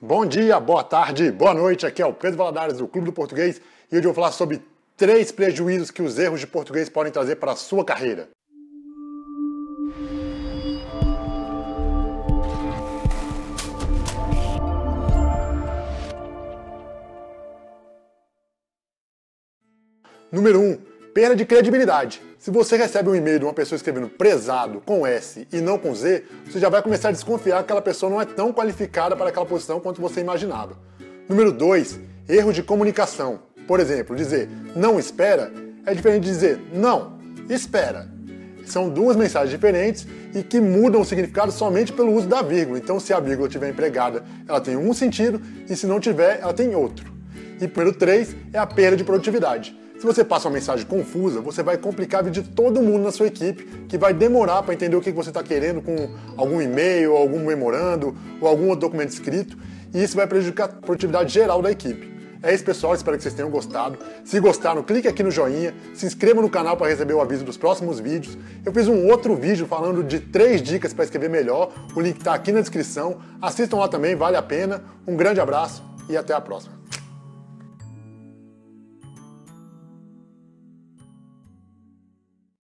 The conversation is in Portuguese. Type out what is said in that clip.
Bom dia, boa tarde, boa noite. Aqui é o Pedro Valadares do Clube do Português e hoje eu vou falar sobre três prejuízos que os erros de português podem trazer para a sua carreira. Número 1. Um, perda de credibilidade. Se você recebe um e-mail de uma pessoa escrevendo prezado com S e não com Z, você já vai começar a desconfiar que aquela pessoa não é tão qualificada para aquela posição quanto você imaginava. Número 2. Erro de comunicação. Por exemplo, dizer não espera é diferente de dizer não espera. São duas mensagens diferentes e que mudam o significado somente pelo uso da vírgula. Então, se a vírgula estiver empregada, ela tem um sentido e se não tiver, ela tem outro. E número 3 é a perda de produtividade. Se você passa uma mensagem confusa, você vai complicar a vida de todo mundo na sua equipe, que vai demorar para entender o que você está querendo com algum e-mail, algum memorando ou algum outro documento escrito, e isso vai prejudicar a produtividade geral da equipe. É isso, pessoal. Espero que vocês tenham gostado. Se gostaram, clique aqui no joinha, se inscreva no canal para receber o aviso dos próximos vídeos. Eu fiz um outro vídeo falando de três dicas para escrever melhor. O link está aqui na descrição. Assistam lá também, vale a pena. Um grande abraço e até a próxima.